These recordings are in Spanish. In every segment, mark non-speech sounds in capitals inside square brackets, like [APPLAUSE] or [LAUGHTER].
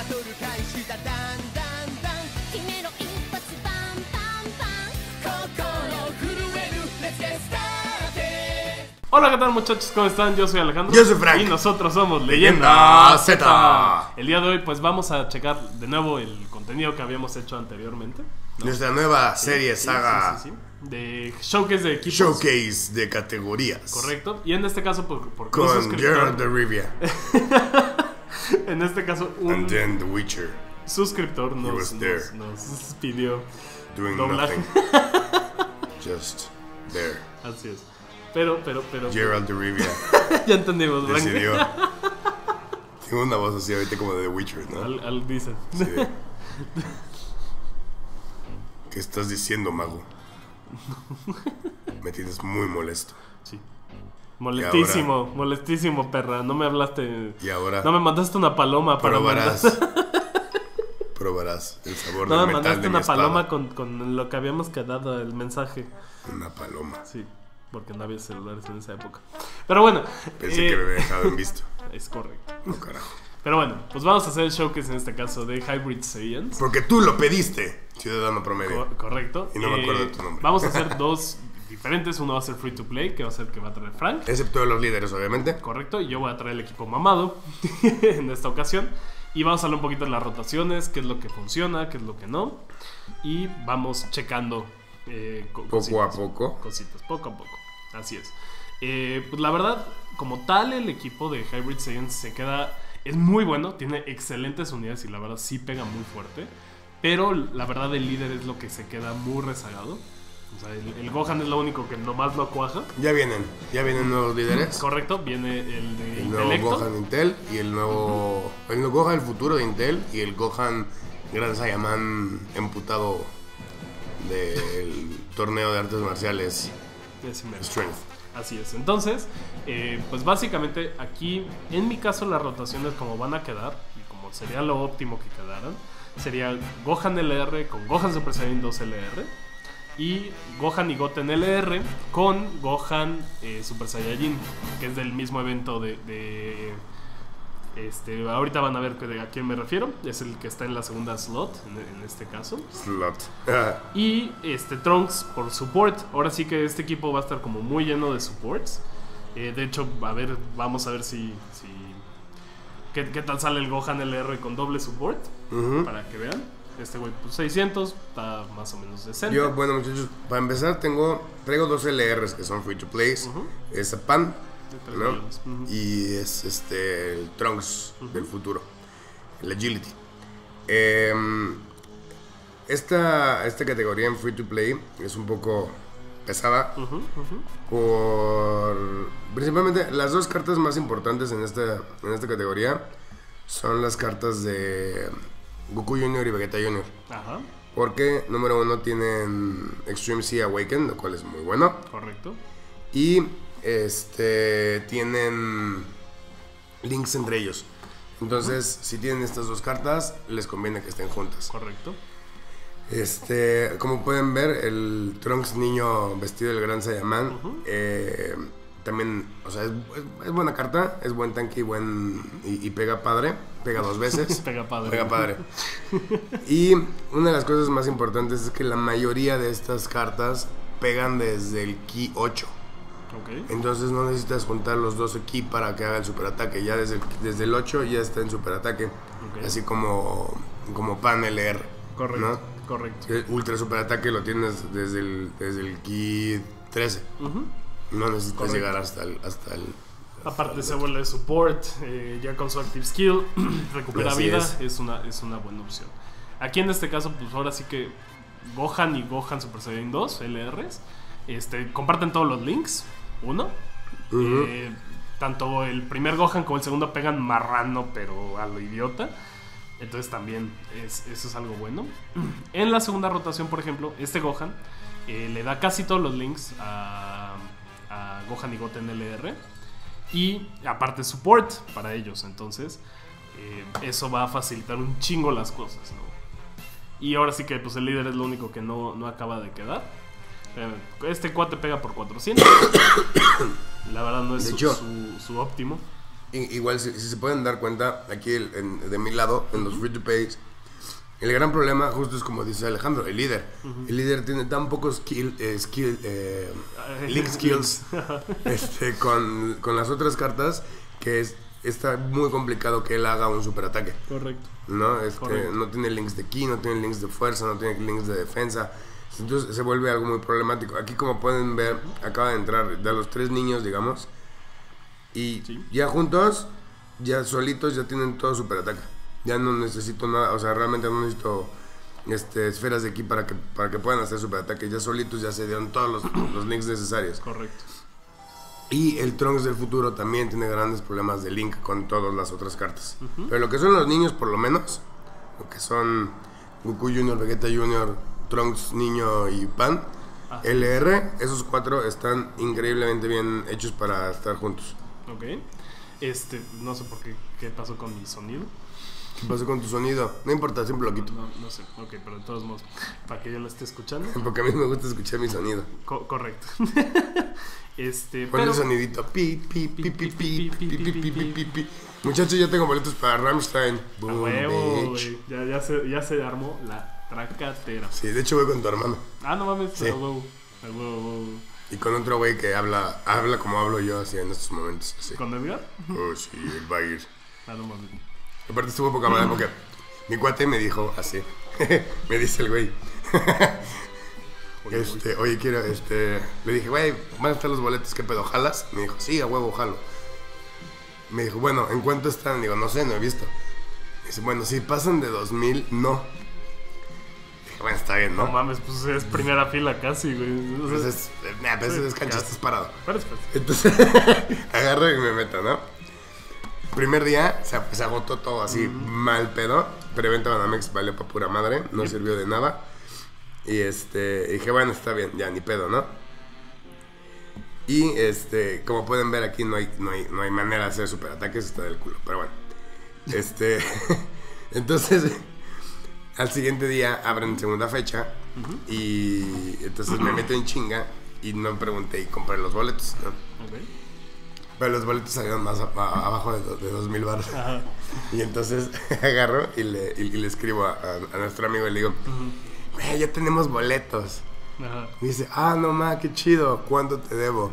バトル開始だだんだんだん決めろ一発バンバンバン心震える Let's get started Hola, ¿qué tal muchachos? ¿Cómo están? Yo soy Alejandro. Yo soy Frank. Y nosotros somos Leyenda Leyenda Z. El día de hoy pues vamos a checar de nuevo el contenido que habíamos hecho anteriormente. Nuestra nueva serie Sí, saga sí, sí, sí. De showcase de equipos. showcase de categorías. Correcto. Y en este caso, por, por un Con suscriptor- Gerard de Rivia [LAUGHS] En este caso, un and then The Witcher suscriptor nos, nos- nos pidió doing doblaje. [LAUGHS] Just there. Así es. Pero, pero, pero. Gerald de Rivia [LAUGHS] ya entendimos, decidió. [LAUGHS] Tengo una voz así ahorita como de The Witcher, ¿no? Al, al dicen. Sí. ¿Qué estás diciendo, mago? Me tienes muy molesto. Sí. Molestísimo, molestísimo, perra. No me hablaste. Y ahora No me mandaste una paloma para probarás. [LAUGHS] probarás el sabor No del me metal mandaste de una paloma con, con lo que habíamos quedado, el mensaje. Una paloma. Sí, porque no había celulares en esa época. Pero bueno. Pensé eh, que me había dejado en visto. [LAUGHS] Es correcto. No, carajo. Pero bueno, pues vamos a hacer el showcase en este caso de Hybrid Saiyans. Porque tú lo pediste, ciudadano promedio. Co- correcto. Y no me acuerdo de tu nombre. Vamos a hacer [LAUGHS] dos diferentes. Uno va a ser free to play, que va a ser el que va a traer Frank. Excepto de los líderes, obviamente. Correcto, y yo voy a traer el equipo mamado [LAUGHS] en esta ocasión. Y vamos a hablar un poquito de las rotaciones, qué es lo que funciona, qué es lo que no. Y vamos checando eh, co- Poco a cositas. poco. Cositas, poco a poco. Así es. Eh, pues la verdad, como tal, el equipo de Hybrid Science se queda. Es muy bueno, tiene excelentes unidades y la verdad sí pega muy fuerte. Pero la verdad, el líder es lo que se queda muy rezagado. O sea, el, el Gohan es lo único que nomás no cuaja. Ya vienen, ya vienen nuevos líderes. Correcto, viene el de El nuevo intelecto. Gohan Intel y el nuevo. El nuevo Gohan el futuro de Intel y el Gohan Gran Saiyaman emputado del [LAUGHS] torneo de artes marciales. Strength. Así es. Entonces, eh, pues básicamente aquí, en mi caso, las rotaciones como van a quedar, y como sería lo óptimo que quedaran, sería Gohan LR con Gohan Super Saiyan 2 LR y Gohan y Goten LR con Gohan eh, Super Saiyajin, que es del mismo evento de... de, este, ahorita van a ver a quién me refiero. Es el que está en la segunda slot, en, en este caso. Slot. [LAUGHS] Y este Trunks por support. Ahora sí que este equipo va a estar como muy lleno de supports. Eh, de hecho, a ver, vamos a ver si. si ¿qué, qué tal sale el Gohan LR con doble support? Para que vean. Este güey, pues 600, está más o menos decente. Yo, bueno, muchachos, para empezar, tengo. Traigo dos LRs que son free to plays. Ujú. Es Pan. ¿no? millones. Ujú. Y es este el Trunks del futuro. El Agility. Em, esta, esta categoría en free to play es un poco pesada. Por. Principalmente, las dos cartas más importantes en esta, en esta categoría son las cartas de Goku Jr. y Vegeta Jr. Ajá, Porque, número uno, tienen Extreme Sea Awaken, lo cual es muy bueno. correcto. Y este tienen links entre ellos. Entonces, si tienen estas dos cartas, les conviene que estén juntas. Correcto. Este, como pueden ver, el Trunks niño vestido del Gran Saiyaman eh, también, o sea, es, es- es buena carta, es buen tanque y buen y, y pega padre, pega dos veces. [LAUGHS] Pega padre. Pega padre. [LAUGHS] Y una de las cosas más importantes es que la mayoría de estas cartas pegan desde el Ki 8. Ok. Entonces no necesitas juntar los 12 ki para que haga el superataque. Ya desde el, desde el 8 ya está en superataque. Ok. Así como, como pan LR. Correcto. ¿no? Correcto. El ultra superataque lo tienes desde el, desde el ki 13. Ujú. No necesitas Correcto. llegar hasta el... Hasta el Aparte se vuelve support, eh, ya con su active skill, [CLEARS THROAT] recupera Así vida, es. es. una, es una buena opción. Aquí en este caso, pues ahora sí que Gohan y Gohan Super Saiyan 2, LRs, este, comparten todos los links, uno. Eh, tanto el primer Gohan como el segundo pegan marrano, pero a lo idiota. Entonces también es, eso es algo bueno. [CLEARS THROAT] En la segunda rotación, por ejemplo, este Gohan eh, le da casi todos los links a, a Gohan y Goten LR. Y aparte support para ellos. Entonces, eh, eso va a facilitar un chingo las cosas, ¿no? Y ahora sí que pues el líder es lo único que no, no acaba de quedar. Eh, Este cuate pega por 400. [COUGHS] La verdad no es su, hecho- su- su óptimo. Igual, si, si se pueden dar cuenta, aquí el- en- de mi lado, en los free to pay, el gran problema, justo es como dice Alejandro, el líder. El líder tiene tan pocos skill, eh, skill, eh, link skills [LAUGHS] este, con, con las otras cartas que es, está muy complicado que él haga un superataque. Correcto. ¿no? Este, Correcto. no tiene links de ki, no tiene links de fuerza, no tiene links de defensa. Entonces se vuelve algo muy problemático. Aquí como pueden ver, acaba de entrar de los tres niños, digamos. Y Sí. ya juntos, ya solitos, ya tienen todo superataque. Ya no necesito nada, o sea, realmente no necesito este, esferas de ki para que, para que puedan hacer superataque. Ya solitos ya se dieron todos los, [CLEARS THROAT] los links necesarios. Correcto. Y el Trunks del futuro también tiene grandes problemas de link con todas las otras cartas. Pero lo que son los niños, por lo menos, lo que son Goku Jr., Vegeta Jr., Trunks Niño y Pan, Ah. LR, esos cuatro están increíblemente bien hechos para estar juntos. Ok. Este, no sé por qué, qué pasó con mi sonido. ¿Qué pasó con tu sonido? No importa, siempre lo quito. No, no sé. Ok, pero de todos modos, para que yo lo esté escuchando. Porque a mí me gusta escuchar mi sonido. Co- correcto. este, Pon pero, el sonidito. Pi, pi, pi, pi, pi, pi, pi, pi, pi, pi. Muchachos, ya tengo boletos para Rammstein. a Boom, huevo, bitch. güey. Ya, ya, se, ya se armó la tracatera. Sí, de hecho voy con tu hermano. Ah, no mames, Sí. a huevo. A huevo, a huevo. Y con otro güey que habla, habla como hablo yo así en estos momentos. Así. ¿Con Edgar? Oh, sí, él va a ir. Ah, no mames. Aparte estuvo poca madre porque mi cuate me dijo así. [LAUGHS] me dice el güey. Este, oye, quiero, este. Le dije, güey, van a estar los boletos, ¿qué pedo? ¿Jalas? Me dijo, sí, a huevo, jalo. Me dijo, bueno, ¿en cuánto están? Digo, no sé, no he visto. Me dice, bueno, si pasan de 2000, no. Dije, bueno, está bien, No ¿no? mames, pues es primera fila casi, güey. O sea, Entonces, nah, pues es cancha, estás parado. Entonces, [LAUGHS] agarro y me meto, ¿no? Primer día se, agotó todo así, mal pedo. Preventa Banamex valió pa' pura madre, no sirvió de nada. Y este, dije, bueno, está bien, ya ni pedo, ¿no? Y este, como pueden ver aquí, no hay, no hay, no hay manera de hacer superataques, está del culo, pero bueno. Este, [LAUGHS] entonces, al siguiente día abren segunda fecha. Y entonces me meto en chinga y no pregunté y compré los boletos, ¿no? Ok. Pero los boletos salieron más a- a- abajo de, do- de 2000 baros. Ajá. [LAUGHS] Y entonces [LAUGHS] agarro y le, y, y le escribo a, a- a nuestro amigo y le digo, güey, ya tenemos boletos. Ajá. Y dice, ah, no ma, qué chido, ¿cuánto te debo?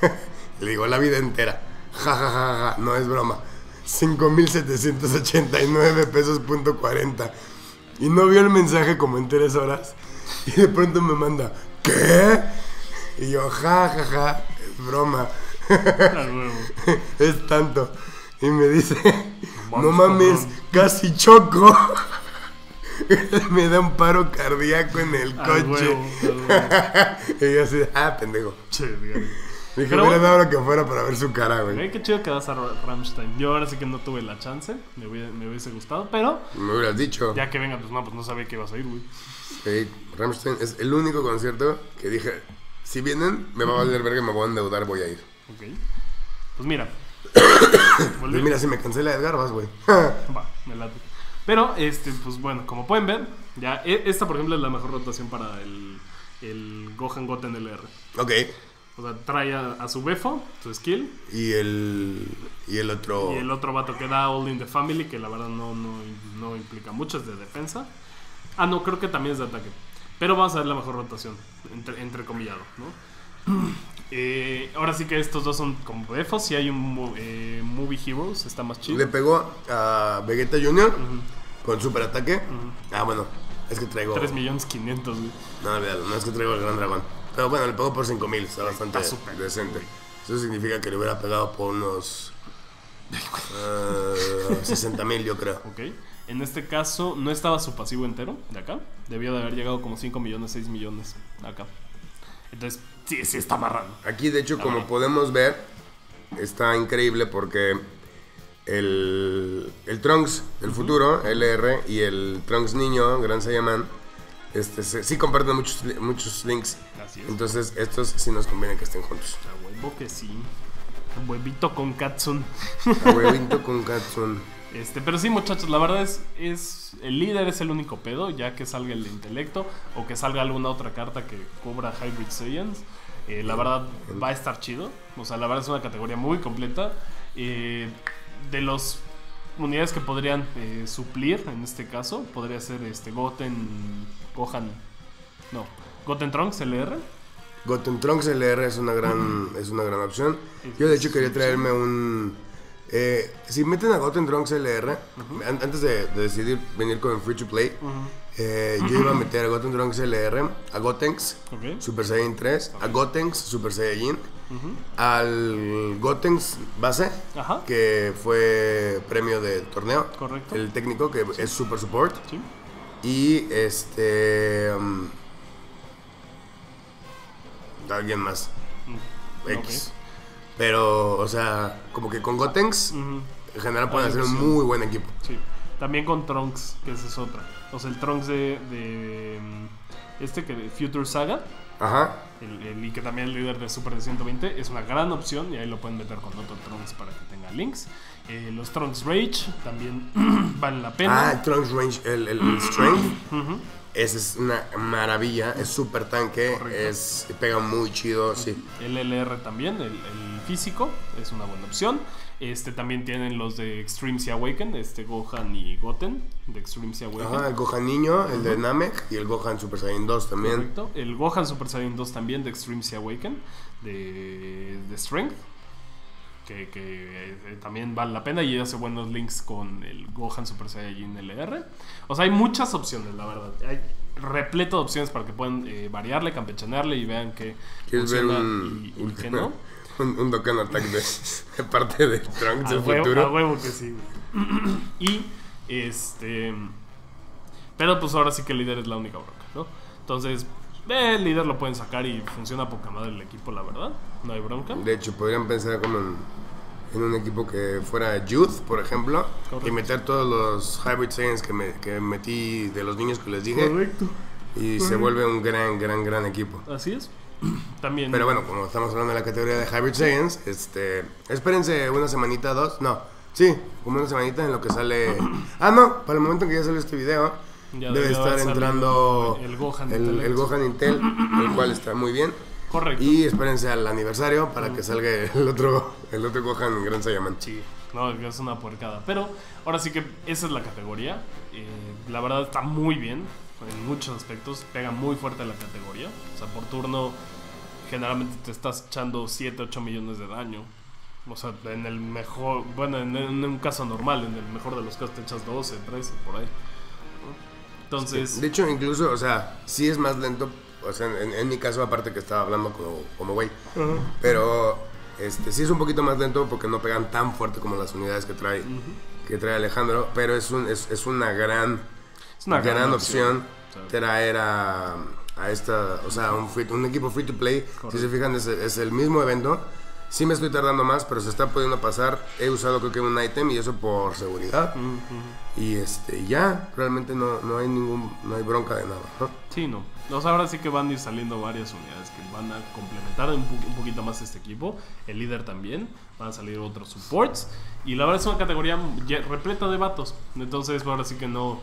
[LAUGHS] le digo, la vida entera. Ja, ja, ja, ja, no es broma. 5.789 pesos punto 40. Y no vio el mensaje como en tres horas. Y de pronto me manda, ¿qué? Y yo, ja, ja, ja, es broma. [LAUGHS] Es tanto. Y me dice, no mames, cabrón". casi choco. [LAUGHS] me da un paro cardíaco en el coche. huevo, [LAUGHS] y yo así, ah, pendejo. Che. Dije, hubiera dado lo que fuera para ver su cara, güey. Qué chido que vas a Ra- Rammstein. Yo ahora sí que no tuve la chance. Me, hubiera- me hubiese gustado, pero Me hubieras dicho. ya que venga, pues no, pues no sabía que ibas a ir, güey. Sí, Rammstein es el único concierto que dije, si vienen, me va a valer verga y me voy a endeudar, voy a ir. Ok. Pues mira. [COUGHS] Pues mira, si me cancela Edgar, vas, güey. [LAUGHS] Va, me late. Pero, este, pues bueno, como pueden ver, ya e- esta, por ejemplo, es la mejor rotación para el, el Gohan Goten LR. ok. O sea, trae a, a su Befo, su skill, Y el, y el otro... y el otro vato que da All in the Family, que la verdad no, no, no implica mucho, es de defensa. Ah, no, creo que también es de ataque. Pero vamos a ver la mejor rotación, entre, entrecomillado, ¿no? Eh, ahora sí que estos dos son como Befos, si hay un eh, Movie Heroes, está más chido. Le pegó a Vegeta Jr. con super ataque. Ah, bueno, es que traigo... 3 millones 500, güey. No, olvídalo, no es que traigo el gran dragón. Pero bueno, le pegó por 5000, está bastante Está súper. decente. Eso significa que le hubiera pegado por unos. Uh, 60 mil, yo creo. Ok. En este caso, no estaba su pasivo entero de acá. Debió de haber llegado como 5 millones, 6 millones acá. Entonces, sí, sí está amarrando. Aquí, de hecho, como podemos ver, está increíble porque el, el Trunks, el futuro, LR, y el Trunks niño, Gran Saiyaman, este, se- sí comparten muchos, muchos links. Así es. Entonces, estos sí nos conviene que estén juntos. A huevo que sí. A huevito con Katsun. A huevito con Katsun. [LAUGHS] Este, pero sí, muchachos, la verdad es, es. El líder es el único pedo, ya que salga el de intelecto o que salga alguna otra carta que cubra Hybrid Saiyans. Eh, la verdad va a estar chido. O sea, la verdad es una categoría muy completa. Eh, de los unidades que podrían eh, suplir, en este caso, podría ser este Goten, Gohan, no, Goten Trunks LR. Goten Trunks LR es una gran, es una gran opción. Yo de hecho quería traerme un... eh, si meten a Goten Trunks LR, an- antes de, de decidir venir con el Free to Play, eh, yo iba a meter a Goten Trunks LR, a Gotenks. Super Saiyan 3, a Gotenks, Super Saiyajin, al Gotenks base, que fue premio de torneo, Correcto. el técnico que es Super Support, Sí. y este... um, alguien más. Mm, X. Pero, o sea, como que con Gotenks, en general pueden hacer un muy buen equipo. Sí. También con Trunks, que esa es otra. O sea, el Trunks de, de mm, este que de Future Saga, Ajá. el, el- y que también es líder de Super de 120, es una gran opción y ahí lo pueden meter con otro Trunks para que tenga links. Eh, los Trunks Rage también [CLEARS THROAT] valen la pena. Ah, el Trunks Range, el, el- el Strength. [CLEARS THROAT] Ese es una maravilla, es súper tanque, Correcto. es, pega muy chido, sí. El LR también, el, el físico, es una buena opción. Este también tienen los de Extreme Sea Awaken, este Gohan y Goten de Extreme Sea Awaken. Ajá, el Gohan niño, el de Namek y el Gohan Super Saiyan 2 también. Correcto. El Gohan Super Saiyan 2 también de Extreme Sea Awaken, de, de Strength, que, que, eh, también vale la pena y hace buenos links con el Gohan Super Saiyan LR. O sea, hay muchas opciones, la verdad. Hay repleto de opciones para que puedan eh, variarle, campechanearle y vean que ¿Quieres ver funciona un, y, y un, que no. [LAUGHS] un, un Dokkan Attack de, [LAUGHS] de parte de Trunks del futuro? a huevo que sí. [CLEARS THROAT] y este. Pero pues ahora sí que el líder es la única bronca, ¿no? Entonces, eh, el líder lo pueden sacar y funciona poca madre el equipo, la verdad. No hay bronca. De hecho, podrían pensar como en, en un equipo que fuera Youth, por ejemplo, Correcto. y meter todos los Hybrid Saiyans que, me, que metí de los niños que les dije, Correcto. y se vuelve un gran, gran, gran equipo. Así es. [CLEARS THROAT] También. Pero bueno, como estamos hablando de la categoría de Hybrid Saiyans, este, espérense una semanita, dos, no, sí, como una semanita en lo que sale... [CLEARS THROAT] Ah, no, para el momento en que ya salió este video, Ya debe estar entrando el Gohan el, Intellect. el Gohan Intel, el cual está muy bien. Correcto. Y espérense al aniversario para que salga el otro, el otro Gohan Gran Saiyaman. Sí, no, es una puercada. Pero ahora sí que esa es la categoría. Eh, la verdad está muy bien en muchos aspectos. Pega muy fuerte la categoría. O sea, por turno generalmente te estás echando 7, 8 millones de daño. O sea, en el mejor, bueno, en, en un caso normal, en el mejor de los casos te echas 12, 13, por ahí. Entonces, De hecho, incluso, o sea, sí es más lento. O sea, en, en mi caso, aparte que estaba hablando como, como güey. Pero este, sí es un poquito más lento porque no pegan tan fuerte como las unidades que trae, que trae Alejandro. Pero es, un, es, es una gran, es una gran, opción, O sea, traer a, a esta, o sea, un, free- un equipo free to play. Si Correcto. se fijan, es, es el mismo evento. Sí me estoy tardando más, pero se está pudiendo pasar. He usado creo que un item y eso por seguridad. Y este, ya, realmente no, no hay ningún, no hay bronca de nada. ¿no? Sí, no. O sea, ahora sí que van a ir saliendo varias unidades que van a complementar un, po- un poquito más este equipo. El líder también. Van a salir otros supports. Y la verdad es una categoría repleta de vatos. Entonces, ahora sí que no,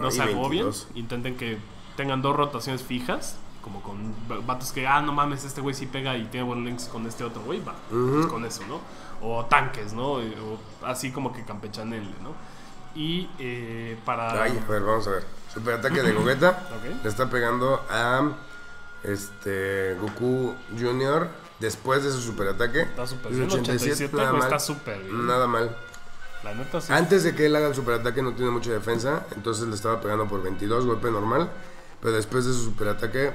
no se agobien. 22. Intenten que tengan dos rotaciones fijas. Como con va- vatos que, ah, no mames, este güey sí pega y tiene buenos links con este otro güey. Va, pues con eso, ¿no? O tanques, ¿no? Eh, O así como que campechanenle, ¿no? Y eh, para. Ay, a ver, vamos a ver. Super ataque de Gogeta [CLEARS THROAT] Ok. le está pegando a este Goku Jr. después de su super ataque. Está súper Es bien, 87, nada güey, mal. está bien. Nada mal. La neta sí. Antes de que él haga el super ataque no tiene mucha defensa, entonces le estaba pegando por 22, golpe normal. Pero después de su super ataque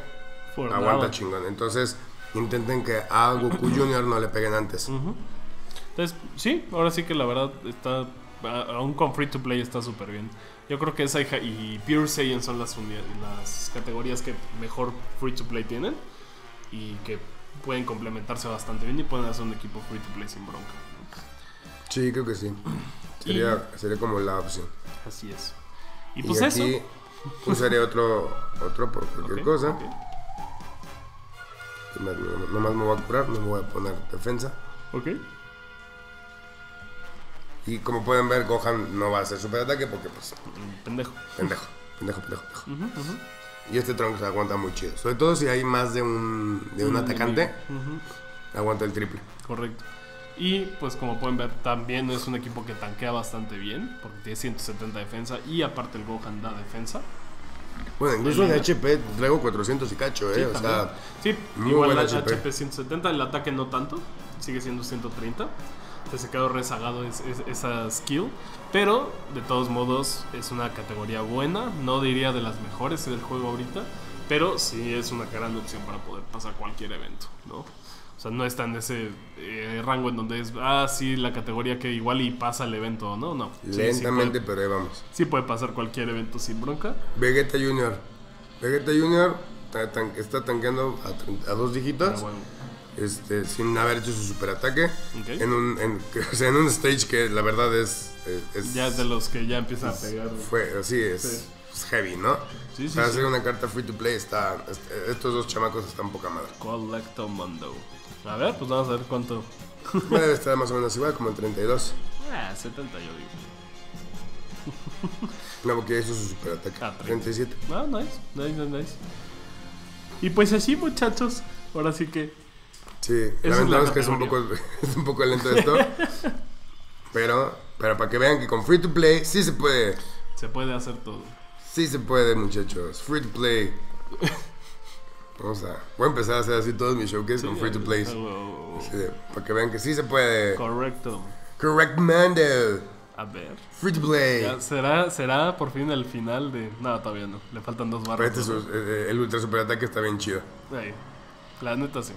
Por aguanta chingón. Entonces intenten que a Goku [CLEARS THROAT] Jr. no le peguen antes. Entonces, sí, ahora sí que la verdad está. Aún con free to play está súper bien. Yo creo que esa y, y Pure Saiyan son las categorías que mejor free to play tienen y que pueden complementarse bastante bien y pueden hacer un equipo free to play sin bronca. Sí, creo que sí. Sería, sería como la opción. Así es. Y Y, pues aquí eso. usaré otro, otro por cualquier cosa. ok. Y más- no- Nomás me voy a curar, no me voy a poner defensa. Ok. Y como pueden ver, Gohan no va a hacer super ataque porque, pues, Pendejo. pendejo, pendejo, pendejo, pendejo. Y este Trunks aguanta muy chido. Sobre todo si hay más de un, de un Un atacante, aguanta el triple. Correcto. Y pues como pueden ver, también es un equipo que tanquea bastante bien, porque tiene 170 defensa y aparte el Gohan da defensa. Bueno, incluso en El- HP traigo 400 y cacho, Sí, ¿eh? o también. sea, Sí, muy igual buen el HP. HP. 170, el ataque no tanto, sigue siendo 130. Entonces se quedó rezagado es- es- esa skill. Pero de todos modos es una categoría buena, no diría de las mejores del juego ahorita, pero sí es una gran opción para poder pasar cualquier evento, ¿no? O sea, no está en ese eh, rango en donde es, ah, sí, la categoría que igual y pasa el evento, ¿no? No. Sí, sí lentamente, puede- pero ahí vamos. sí puede pasar cualquier evento sin bronca. Vegeta Junior. Vegeta Junior tan- está tanqueando a, dos dígitos. Bueno, este, sin haber hecho su superataque. Ok. En, un, en, o sea, en un stage que la verdad es. es- es- ya es de los que ya empiezan a pegar. Fue, así es, Sí. es heavy, ¿no? Sí, sí, Para sí. hacer una carta free to play está. est- estos dos chamacos están poca madre. Collectomundo. A ver, pues vamos a ver cuánto. Debe estar más o menos igual, como en 32. Ah, 70 yo digo. No, porque hizo su superataque. Ah, 37. Ah, nice, nice, nice, nice. Y pues así, muchachos. Ahora sí que. Sí, es lamentamos la que es un, poco, [LAUGHS] es un poco lento esto. [LAUGHS] pero, pero para que vean que con free to play sí se puede. Se puede hacer todo. Sí se puede, muchachos. Free to play. [LAUGHS] Vamos a. Voy a empezar a hacer así todos mis showcases con free to Sí, para que vean que sí se puede. correcto. Correct Mando. A ver. Free to play. Ya, ¿será, ¿Será por fin el final de.? No, todavía no. Le faltan dos Pero barras. este es- eh, el ultra super ataque está bien chido. Ahí. La neta sí.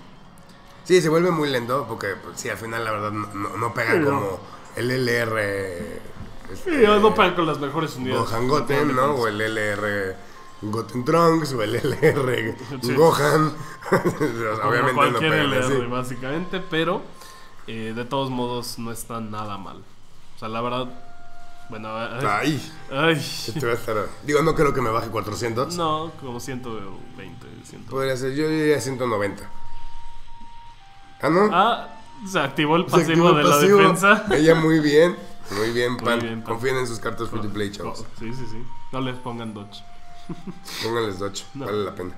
Sí, se vuelve muy lento porque, pues, sí, al final la verdad no, pega Sí, como el LR. Sí, este, no pagan con las mejores unidades. Gohan Goten, ¿no? O el LR Goten Trunks o el LR Sí. Gohan. [LAUGHS] Como Obviamente no cualquier pegan LR, así. básicamente, pero eh, de todos modos no está nada mal. O sea, la verdad, bueno, ay, Ay, ay, estar. Digo, no creo que me baje 400. no, como 120, 100. Podría ser, yo diría 190. Ah, ¿no? Ah, se activó el pasivo activó de el la pasivo. defensa. [LAUGHS] Ella muy bien. Muy bien, Muy Pan. bien, Pan. Confíen en sus cartas free to play, chavos. Sí, sí, sí. No les pongan dodge. [LAUGHS] Pónganles Dodge, No. vale la pena.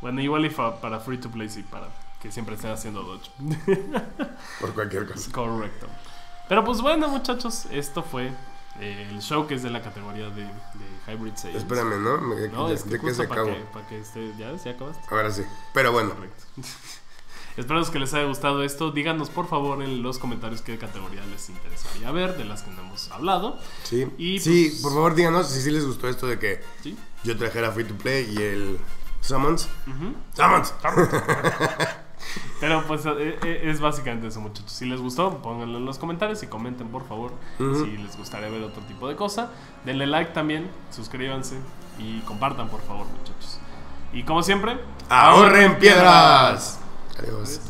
Bueno, igual y para free to play sí, para que siempre estén haciendo dodge. [LAUGHS] Por cualquier cosa. Correcto. Pero pues bueno, muchachos, esto fue eh, el showcase de la categoría de, de Hybrid Sales. Espérame, ¿no? Me- No, ¿De, es que justo se para acabó? que, para que esté, ya, ya acabaste. Ahora sí. Pero bueno, Correcto. [LAUGHS] Esperamos que les haya gustado esto. Díganos por favor en los comentarios qué categoría les interesaría ver, de las que no hemos hablado. sí. Y, sí, pues- por favor, díganos si sí les gustó esto de que ¿Sí? yo trajera free to play y el Summons. Ujú. ¡Summons! [LAUGHS] Pero pues eh, eh, es básicamente eso, muchachos. Si les gustó, pónganlo en los comentarios y comenten por favor Ujú. si les gustaría ver otro tipo de cosa. Denle like también, suscríbanse y compartan por favor, muchachos. Y como siempre, ¡Ahorren piedras! it was